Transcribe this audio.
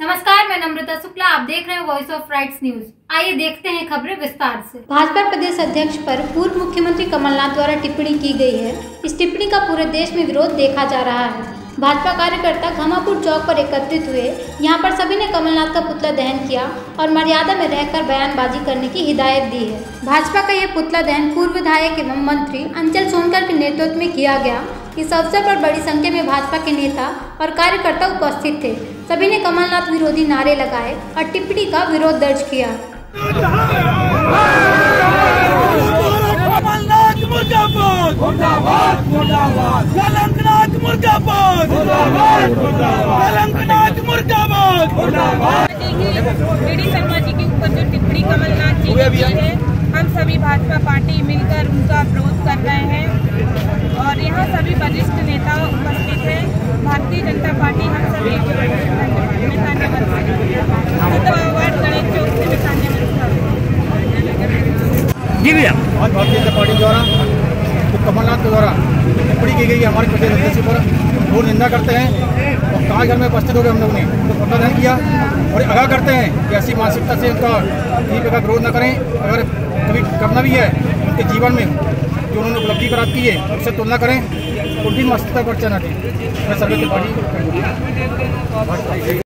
नमस्कार, मैं नम्रता शुक्ला, आप देख रहे हैं वॉइस ऑफ़ राइट्स न्यूज़ आइए देखते हैं खबरें विस्तार से। भाजपा प्रदेश अध्यक्ष पर पूर्व मुख्यमंत्री कमलनाथ द्वारा टिप्पणी की गई है। इस टिप्पणी का पूरे देश में विरोध देखा जा रहा है। भाजपा कार्यकर्ता घमापुर चौक पर एकत्रित हुए। यहाँ पर सभी ने कमलनाथ का पुतला दहन किया और मर्यादा में रहकर बयानबाजी करने की हिदायत दी है। भाजपा का यह पुतला दहन पूर्व विधायक एवं मंत्री अंचल सोनकर के नेतृत्व में किया गया। इस अवसर पर बड़ी संख्या में भाजपा के नेता और कार्यकर्ता उपस्थित थे। सभी ने कमलनाथ विरोधी नारे लगाए और टिप्पणी का विरोध दर्ज किया। शर्मा जी के ऊपर जो टिप्पणी कमलनाथ जी ने की है हम सभी भाजपा पार्टी मिलकर उनका विरोध कर रहे हैं और यहाँ सभी वरिष्ठ नेता उपस्थित हैं। भारतीय जनता पार्टी हम सभी आज भारतीय जनता पार्टी द्वारा तो कमलनाथ के द्वारा टिप्पणी की गई है हमारे प्रदेश अध्यक्ष पर। घोर निंदा करते हैं और कहा घर में उपस्थित हो गए हम लोग ने। तो पता किया और आगाह करते हैं कि ऐसी मानसिकता से उनका किसी प्रकार विरोध न करें। अगर कभी करना भी है उनके जीवन में जो उन्होंने उपलब्धि प्राप्त की है उससे तुलना करें। उनकी मानसिकता पर चलना चाहिए मैं सर्वे की पार्टी